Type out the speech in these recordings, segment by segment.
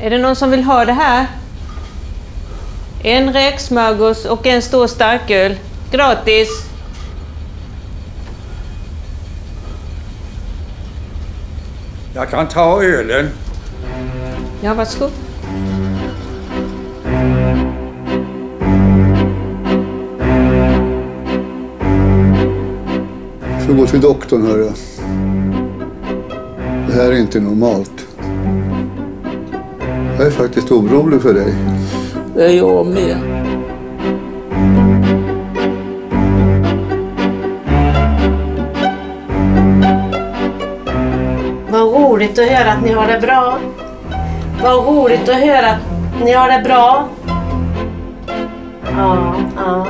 Är det någon som vill ha det här? En räksmörgås och en stor starköl. Gratis! Jag kan ta ölen. Ja, varsågod. får gå till doktorn, hörru. Det här är inte normalt. Jag är faktiskt orolig för dig. Det är jag med. Vad roligt att höra att ni har det bra. Vad roligt att höra att ni har det bra. Ja, ja.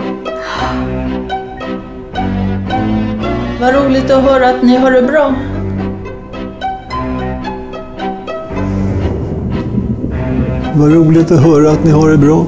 Vad roligt att höra att ni har det bra. Vad roligt att höra att ni har det bra.